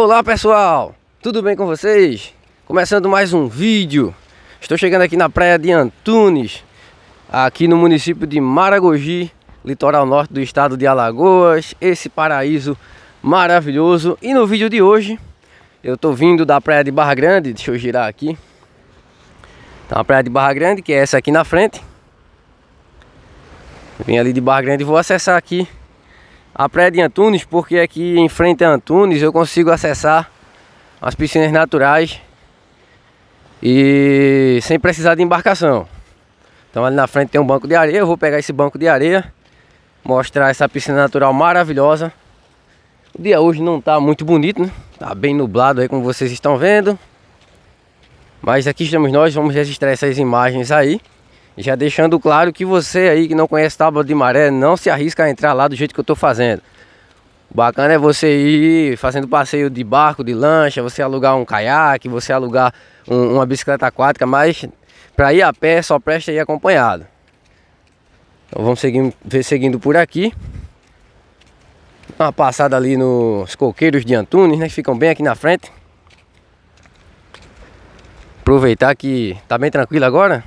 Olá pessoal, tudo bem com vocês? Começando mais um vídeo. Estou chegando aqui na praia de Antunes Aqui no município de Maragogi Litoral norte do estado de Alagoas. Esse paraíso maravilhoso. E no vídeo de hoje Eu estou vindo da praia de Barra Grande. Deixa eu girar aqui. Então a praia de Barra Grande, que é essa aqui na frente. Vim ali de Barra Grande e vou acessar aqui a praia de Antunes, porque aqui em frente a Antunes eu consigo acessar as piscinas naturais e sem precisar de embarcação. Então ali na frente tem um banco de areia, eu vou pegar esse banco de areia, mostrar essa piscina natural maravilhosa. O dia hoje não está muito bonito, né? Tá bem nublado aí como vocês estão vendo. Mas aqui estamos nós, vamos registrar essas imagens aí. Já deixando claro que você aí que não conhece tábua de maré, não se arrisca a entrar lá do jeito que eu estou fazendo. O bacana é você ir fazendo passeio de barco, de lancha, você alugar um caiaque, você alugar um, uma bicicleta aquática, mas para ir a pé só presta ir acompanhado. Então vamos seguir, seguindo por aqui. Uma passada ali nos coqueiros de Antunes, né? Que ficam bem aqui na frente. Aproveitar que tá bem tranquilo agora.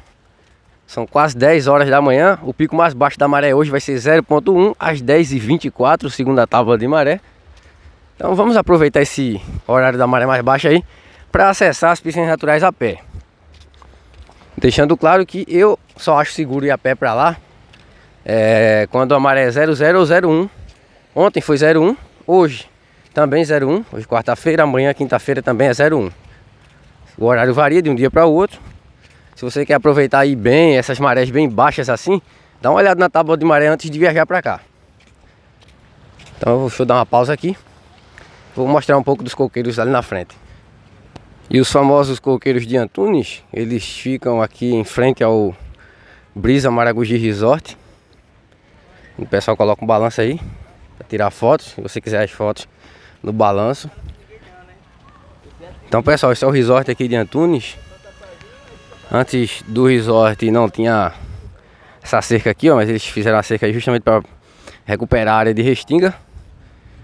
São quase 10 horas da manhã. O pico mais baixo da maré hoje vai ser 0.1 às 10h24, segundo a tábua de maré. Então vamos aproveitar esse horário da maré mais baixa aí para acessar as piscinas naturais a pé. Deixando claro que eu só acho seguro ir a pé para lá é, quando a maré é 00 ou 01. Ontem foi 01, hoje também 01. Hoje quarta-feira, amanhã quinta-feira também é 01. O horário varia de um dia para o outro. Se você quer aproveitar aí bem, essas marés bem baixas assim, dá uma olhada na tábua de maré antes de viajar para cá. Então deixa eu dar uma pausa aqui. Vou mostrar um pouco dos coqueiros ali na frente. E os famosos coqueiros de Antunes, eles ficam aqui em frente ao Brisa Maragogi Resort. O pessoal coloca um balanço aí para tirar fotos, se você quiser as fotos no balanço. Então pessoal, esse é o resort aqui de Antunes. Antes do resort não tinha essa cerca aqui, ó, mas eles fizeram a cerca justamente para recuperar a área de restinga.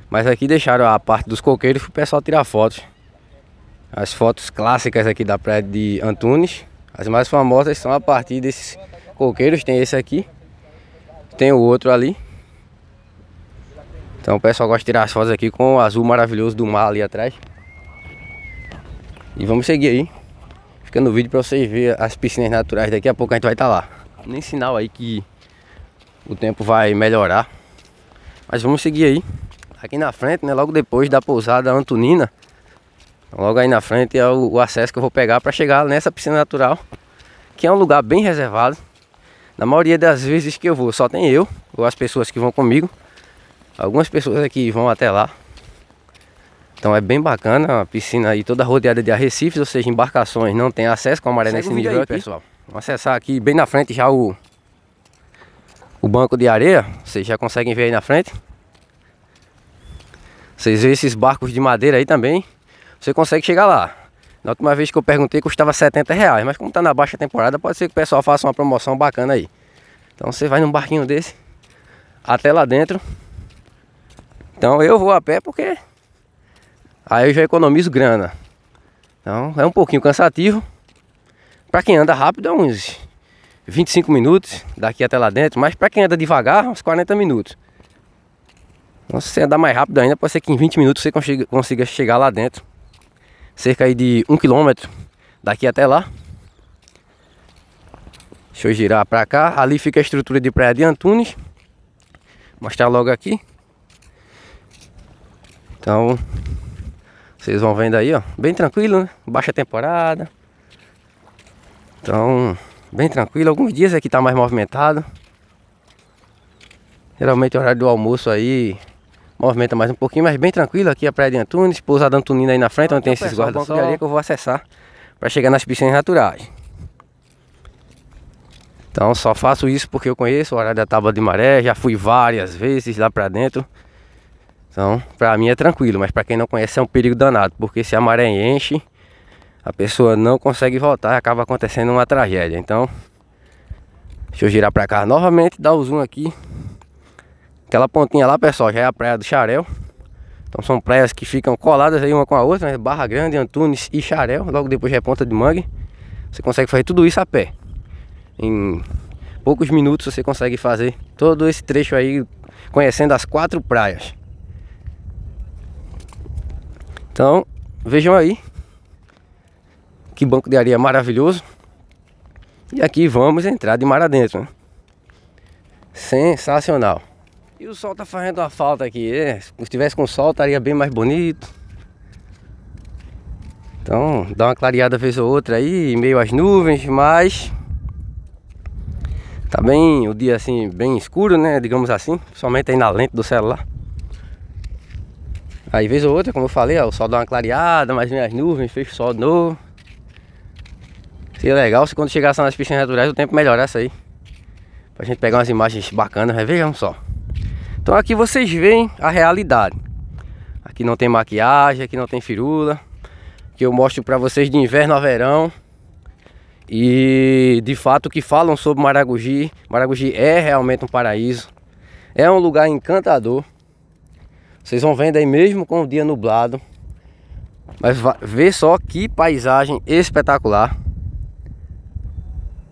Mas aqui deixaram a parte dos coqueiros para o pessoal tirar fotos. As fotos clássicas aqui da praia de Antunes. As mais famosas são a partir desses coqueiros. Tem esse aqui. Tem o outro ali. Então o pessoal gosta de tirar as fotos aqui com o azul maravilhoso do mar ali atrás. E vamos seguir aí. Fica no vídeo para vocês verem as piscinas naturais. Daqui a pouco a gente vai estar tá lá. Nem sinal aí que o tempo vai melhorar. Mas vamos seguir aí. Aqui na frente, né? Logo depois da pousada Antonina. Logo aí na frente é o, o acesso que eu vou pegar para chegar nessa piscina natural. Que é um lugar bem reservado. Na maioria das vezes que eu vou, só tem eu ou as pessoas que vão comigo. Algumas pessoas aqui vão até lá. Então é bem bacana, a piscina aí toda rodeada de arrecifes, ou seja, embarcações não tem acesso com a maré nesse nível aí, aqui. pessoal. Vamos acessar aqui bem na frente já o o banco de areia, vocês já conseguem ver aí na frente. Vocês veem esses barcos de madeira aí também, você consegue chegar lá. Na última vez que eu perguntei custava 70 reais, mas como está na baixa temporada, pode ser que o pessoal faça uma promoção bacana aí. Então você vai num barquinho desse até lá dentro. Então eu vou a pé porque Aí eu já economizo grana. Então é um pouquinho cansativo. Para quem anda rápido é uns 25 minutos daqui até lá dentro, mas para quem anda devagar, uns 40 minutos. Então se você andar mais rápido ainda, pode ser que em 20 minutos você consiga, consiga chegar lá dentro. Cerca aí de 1 km daqui até lá. Deixa eu girar para cá. Ali fica a estrutura de praia de Antunes. Mostrar logo aqui. Então, vocês vão vendo aí, ó. Bem tranquilo, né? Baixa temporada. Então, bem tranquilo. Alguns dias aqui tá mais movimentado. Geralmente o horário do almoço aí movimenta mais um pouquinho, mas bem tranquilo aqui a Praia de Antunes, pousada Antonina aí na frente, onde tem esses guarda-sol que eu vou acessar para chegar nas piscinas naturais. Então só faço isso porque eu conheço o horário da tábua de maré, já fui várias vezes lá para dentro. Então, para mim é tranquilo, mas para quem não conhece é um perigo danado, porque se a maré enche, a pessoa não consegue voltar e acaba acontecendo uma tragédia. Então, deixa eu girar para cá novamente, dar o zoom aqui. Aquela pontinha lá, pessoal, já é a praia do Xarel. Então são praias que ficam coladas aí uma com a outra, né? Barra Grande, Antunes e Xarel, logo depois é Ponta de Mangue. Você consegue fazer tudo isso a pé. Em poucos minutos você consegue fazer todo esse trecho aí conhecendo as quatro praias. Então, vejam aí que banco de areia maravilhoso. E aqui vamos entrar de mar adentro. Né? Sensacional. E o sol tá fazendo uma falta aqui. É, se estivesse com sol, estaria bem mais bonito. Então, dá uma clareada vez ou outra aí, meio às nuvens, mas tá bem o dia assim, bem escuro, né? Digamos assim, somente aí na lente do celular. Aí vez ou outra, como eu falei, ó, o sol dá uma clareada, mas vem as nuvens, fecha o sol de novo. Seria legal se quando chegasse nas piscinas naturais o tempo melhorasse aí. Pra gente pegar umas imagens bacanas, vejam só. Então aqui vocês veem a realidade. Aqui não tem maquiagem, aqui não tem firula. Que eu mostro para vocês de inverno a verão. E de fato que falam sobre Maragogi. Maragogi é realmente um paraíso. É um lugar encantador. Vocês vão vendo aí mesmo com o dia nublado. Mas vê só que paisagem espetacular.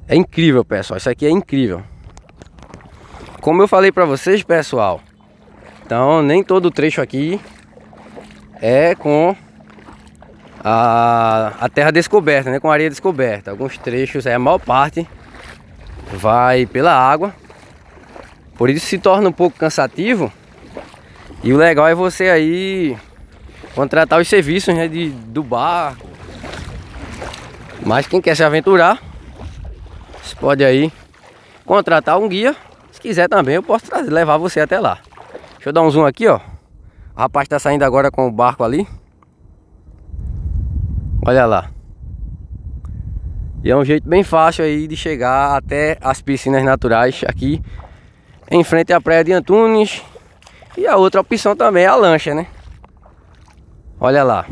É incrível, pessoal. Isso aqui é incrível. Como eu falei para vocês, pessoal, então nem todo trecho aqui é com a, a terra descoberta, né? Com areia descoberta. Alguns trechos, é a maior parte, vai pela água. Por isso se torna um pouco cansativo. E o legal é você aí contratar os serviços né, de, do barco. Mas quem quer se aventurar, você pode aí contratar um guia quiser também, eu posso trazer, levar você até lá. Deixa eu dar um zoom aqui, ó. O rapaz tá saindo agora com o barco ali. Olha lá. E é um jeito bem fácil aí de chegar até as piscinas naturais aqui em frente à praia de Antunes. E a outra opção também é a lancha, né? Olha lá.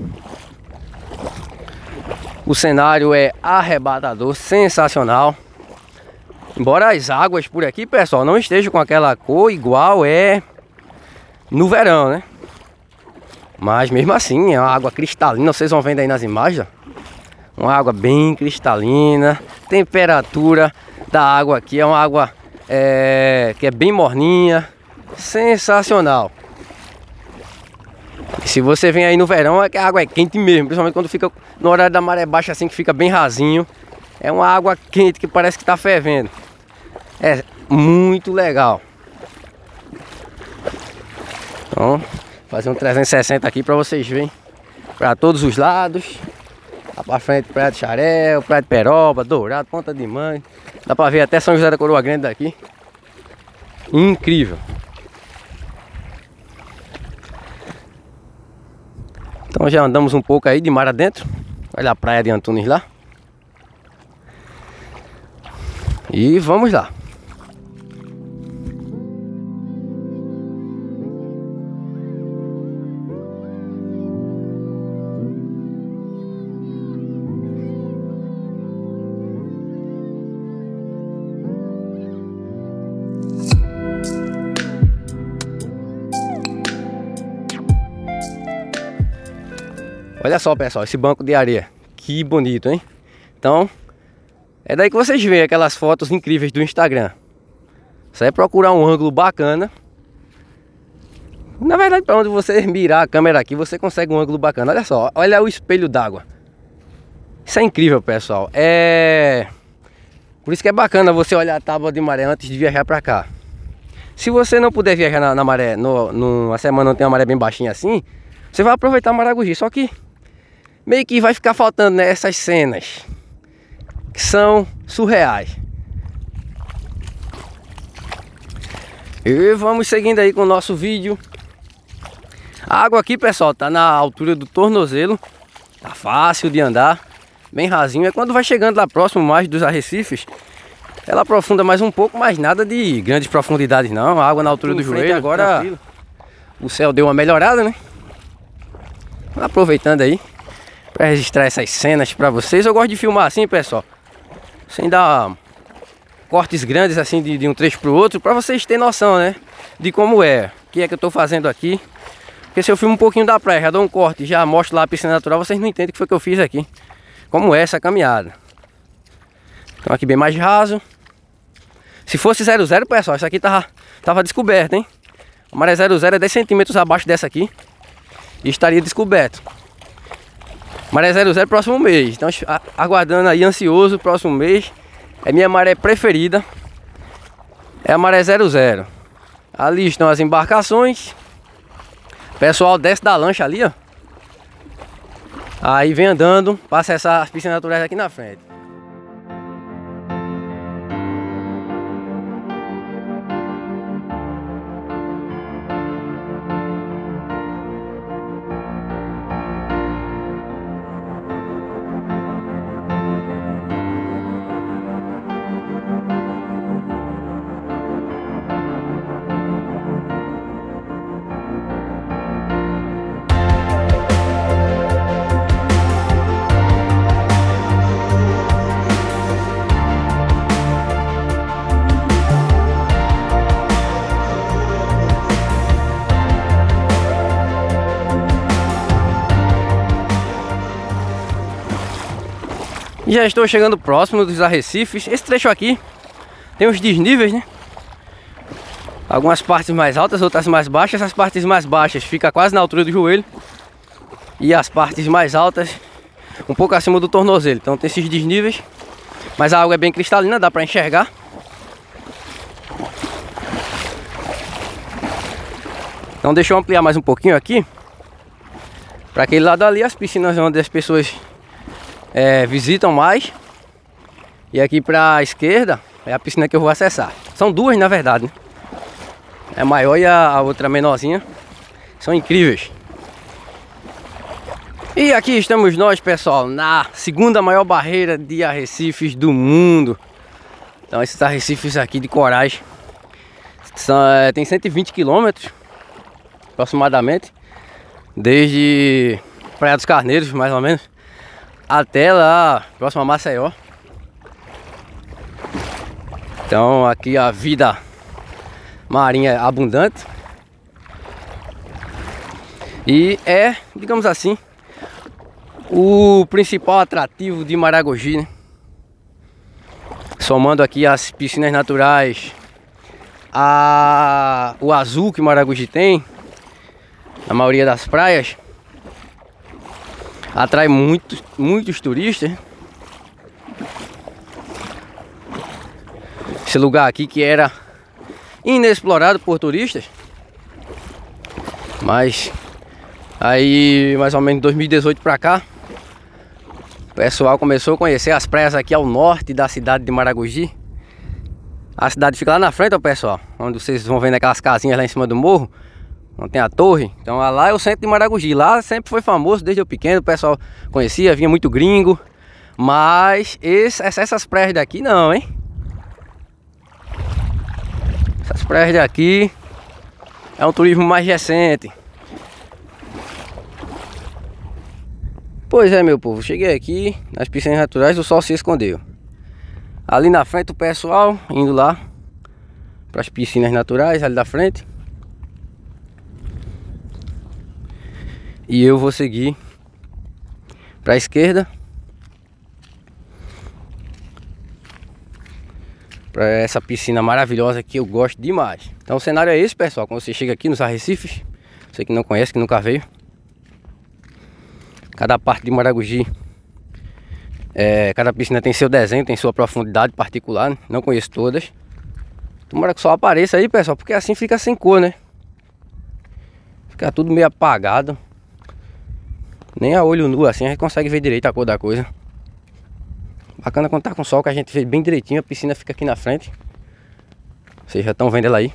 O cenário é arrebatador, sensacional. Embora as águas por aqui, pessoal, não estejam com aquela cor igual é no verão, né? Mas mesmo assim, é uma água cristalina, vocês vão vendo aí nas imagens, Uma água bem cristalina, temperatura da água aqui é uma água é, que é bem morninha, sensacional. Se você vem aí no verão, é a água é quente mesmo, principalmente quando fica no horário da maré baixa assim, que fica bem rasinho. É uma água quente que parece que está fervendo. É muito legal. Então, fazer um 360 aqui para vocês verem. Para todos os lados. Lá para frente, Praia de Xarel, Praia de Peroba, Dourado, Ponta de Mãe. Dá para ver até São José da Coroa Grande daqui. Incrível. Então já andamos um pouco aí de mar adentro. Olha a praia de Antunes lá. E vamos lá. Olha só, pessoal, esse banco de areia. Que bonito, hein? Então, é daí que vocês veem aquelas fotos incríveis do Instagram. Você vai procurar um ângulo bacana. Na verdade, para onde você mirar a câmera aqui, você consegue um ângulo bacana. Olha só, olha o espelho d'água. Isso é incrível, pessoal. É... Por isso que é bacana você olhar a tábua de maré antes de viajar para cá. Se você não puder viajar na, na maré, no, numa semana não tem uma maré bem baixinha assim, você vai aproveitar Maragogi. Só que meio que vai ficar faltando né, essas cenas que são surreais. E vamos seguindo aí com o nosso vídeo. A água aqui, pessoal, tá na altura do tornozelo. Tá fácil de andar, bem rasinho. É quando vai chegando lá próximo mais dos arrecifes, ela aprofunda mais um pouco, mas nada de grandes profundidades não. A água na altura do joelho. Agora tranquilo. o céu deu uma melhorada, né? Aproveitando aí para registrar essas cenas para vocês. Eu gosto de filmar assim, pessoal sem dar cortes grandes assim de, de um trecho para o outro, para vocês terem noção, né? De como é, o que é que eu estou fazendo aqui, Porque se eu filmo um pouquinho da praia, já dou um corte, já mostro lá a piscina natural, vocês não entendem o que foi que eu fiz aqui. Como é essa caminhada. Então aqui bem mais raso. Se fosse 00, pessoal, isso aqui tava, tava descoberto, hein? A maré 00 é 10 centímetros abaixo dessa aqui. E estaria descoberto. Maré 00 próximo mês. Então aguardando aí, ansioso, próximo mês. É minha maré preferida. É a maré 00. Ali estão as embarcações. O pessoal desce da lancha ali, ó. Aí vem andando para acessar as piscinas naturais aqui na frente. Já estou chegando próximo dos arrecifes. Esse trecho aqui tem os desníveis, né? Algumas partes mais altas, outras mais baixas. Essas partes mais baixas ficam quase na altura do joelho. E as partes mais altas um pouco acima do tornozelo. Então tem esses desníveis. Mas a água é bem cristalina, dá para enxergar. Então deixa eu ampliar mais um pouquinho aqui. Para aquele lado ali, as piscinas onde as pessoas é, visitam mais. E aqui para a esquerda é a piscina que eu vou acessar. São duas na verdade. Né? É maior e a, a outra menorzinha. São incríveis. E aqui estamos nós, pessoal, na segunda maior barreira de arrecifes do mundo. Então esses arrecifes aqui de corais são, é, tem 120 quilômetros aproximadamente desde Praia dos Carneiros, mais ou menos, até lá, próximo a Maceió. Então aqui a vida marinha é abundante. E é, digamos assim, o principal atrativo de Maragogi, né? Somando aqui as piscinas naturais, a, o azul que Maragogi tem, na maioria das praias, atrai muitos, muitos turistas. Esse lugar aqui que era inexplorado por turistas. Mas aí mais ou menos 2018 para cá, o pessoal começou a conhecer as praias aqui ao norte da cidade de Maragogi. A cidade fica lá na frente, ó, pessoal, onde vocês vão vendo aquelas casinhas lá em cima do morro. Não tem a torre. Então lá é o centro de Maragogi. Lá sempre foi famoso desde eu pequeno. O pessoal conhecia, vinha muito gringo. Mas esse, essas praias daqui não, hein? Essas praias daqui é um turismo mais recente. Pois é, meu povo. Cheguei aqui nas piscinas naturais. O sol se escondeu. Ali na frente o pessoal indo lá para as piscinas naturais ali da frente. E eu vou seguir para a esquerda. Para essa piscina maravilhosa que eu gosto demais. Então o cenário é esse, pessoal. Quando você chega aqui nos Arrecifes, você que não conhece, que nunca veio. Cada parte de Maragogi, é, cada piscina tem seu desenho, tem sua profundidade particular. Né? Não conheço todas. Tomara que só apareça aí, pessoal, porque assim fica sem cor, né? Fica tudo meio apagado. Nem a olho nu assim a gente consegue ver direito a cor da coisa. Bacana quando tá com sol que a gente vê bem direitinho, a piscina fica aqui na frente. Vocês já estão vendo ela aí.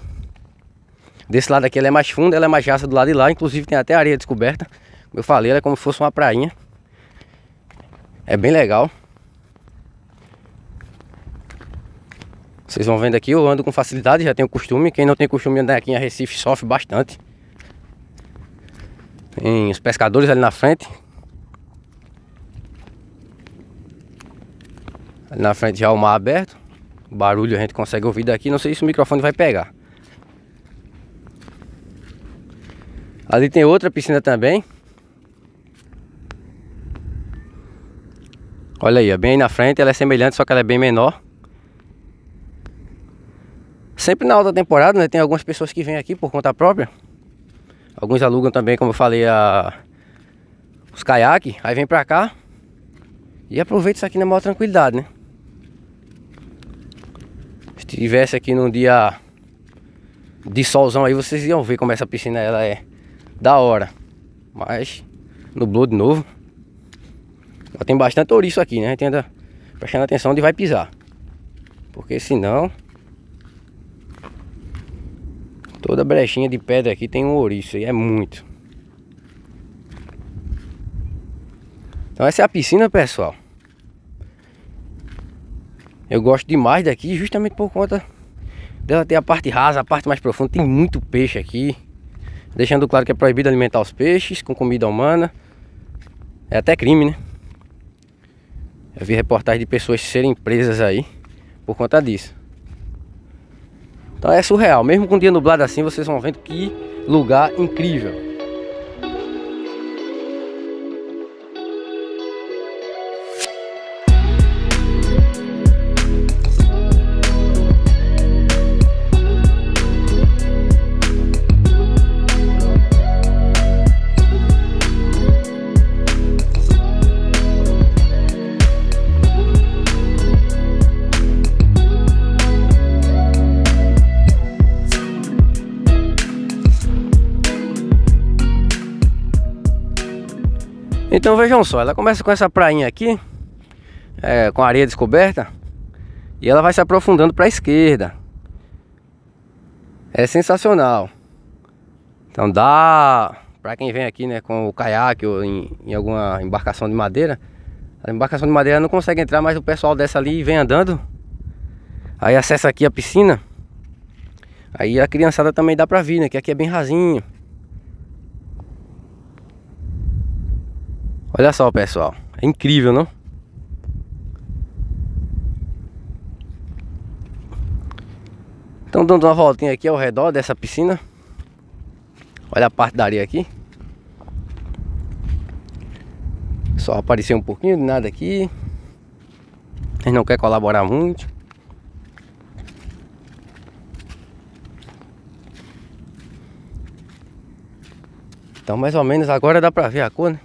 Desse lado aqui ela é mais funda, ela é mais rasa do lado de lá, inclusive tem até areia descoberta. Como eu falei, ela é como se fosse uma prainha. É bem legal. Vocês vão vendo aqui, eu ando com facilidade, já tenho costume. Quem não tem costume de andar aqui em Recife sofre bastante. Tem os pescadores ali na frente. Ali na frente já o mar aberto. O barulho a gente consegue ouvir daqui. Não sei se o microfone vai pegar. Ali tem outra piscina também. Olha aí, bem aí na frente, ela é semelhante, só que ela é bem menor. Sempre na alta temporada, né? Tem algumas pessoas que vêm aqui por conta própria. Alguns alugam também, como eu falei, a... os caiaques. Aí vem pra cá e aproveita isso aqui na maior tranquilidade, né? Se tivesse aqui num dia de solzão aí, vocês iam ver como essa piscina ela é da hora. Mas nublou de novo. Tem bastante ouriço aqui, né? A gente anda prestando atenção onde vai pisar. Porque senão... Toda brechinha de pedra aqui tem um ouriço e é muito. Então essa é a piscina, pessoal. Eu gosto demais daqui justamente por conta dela ter a parte rasa, a parte mais profunda. Tem muito peixe aqui. Deixando claro que é proibido alimentar os peixes com comida humana. É até crime, né? Eu vi reportagem de pessoas serem presas aí por conta disso. Então é surreal. Mesmo com um dia nublado assim, vocês vão vendo que lugar incrível. Então vejam só, ela começa com essa prainha aqui, é, com areia descoberta, e ela vai se aprofundando para a esquerda. É sensacional. Então dá para quem vem aqui, né, com o caiaque ou em, em, alguma embarcação de madeira, a embarcação de madeira não consegue entrar, mas o pessoal desce ali vem andando. Aí acessa aqui a piscina. Aí a criançada também dá para vir, né, que aqui é bem rasinho. Olha só, pessoal. É incrível, não? Então dando uma voltinha aqui ao redor dessa piscina. Olha a parte da areia aqui. Só apareceu um pouquinho de nada aqui. Gente não quer colaborar muito. Então mais ou menos agora dá pra ver a cor, né?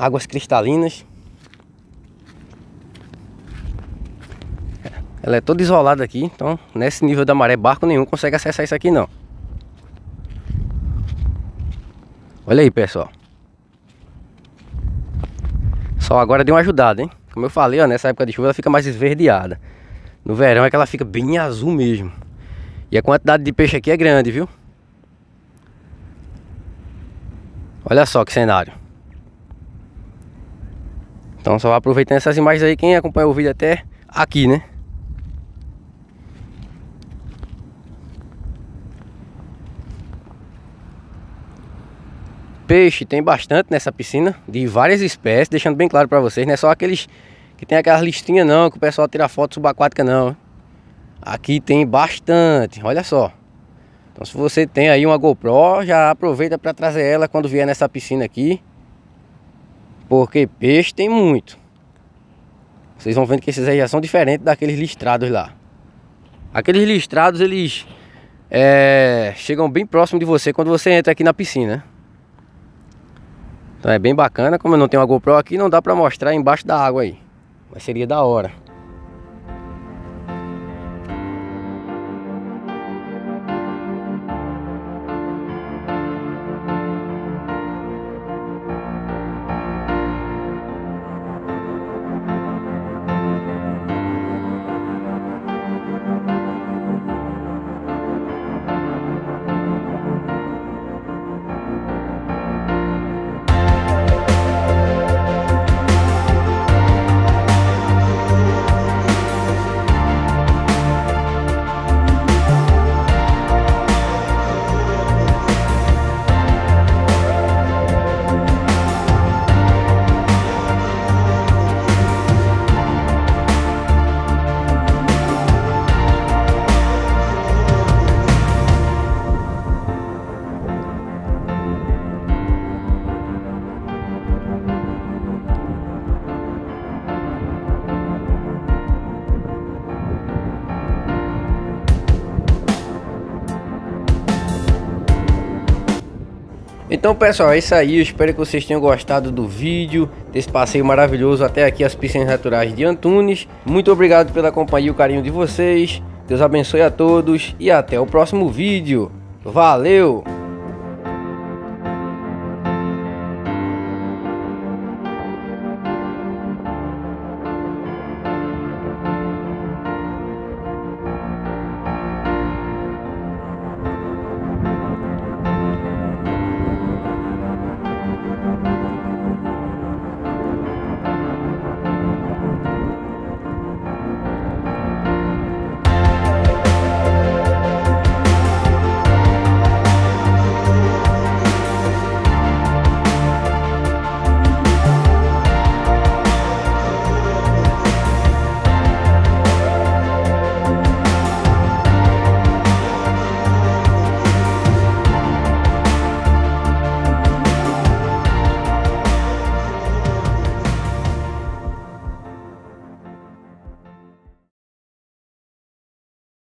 Águas cristalinas. Ela é toda isolada aqui, então nesse nível da maré barco nenhum consegue acessar isso aqui não. Olha aí, pessoal. Só agora deu uma ajudada, hein? Como eu falei, ó, nessa época de chuva ela fica mais esverdeada. No verão é que ela fica bem azul mesmo. E a quantidade de peixe aqui é grande, viu? Olha só que cenário. Então só aproveitando essas imagens aí, quem acompanha o vídeo até aqui, né? Peixe tem bastante nessa piscina, de várias espécies, deixando bem claro para vocês, não é só aqueles que tem aquelas listinhas não, que o pessoal tira foto subaquática não. Aqui tem bastante, olha só. Então se você tem aí uma GoPro, já aproveita para trazer ela quando vier nessa piscina aqui. Porque peixe tem muito. Vocês vão vendo que esses aí já são diferentes daqueles listrados lá. Aqueles listrados, eles é, chegam bem próximo de você quando você entra aqui na piscina. Então é bem bacana. Como eu não tenho uma GoPro aqui, não dá pra mostrar embaixo da água aí. Mas seria da hora. Então pessoal, é isso aí, eu espero que vocês tenham gostado do vídeo, desse passeio maravilhoso até aqui as piscinas naturais de Antunes. Muito obrigado pela companhia e o carinho de vocês, Deus abençoe a todos e até o próximo vídeo. Valeu!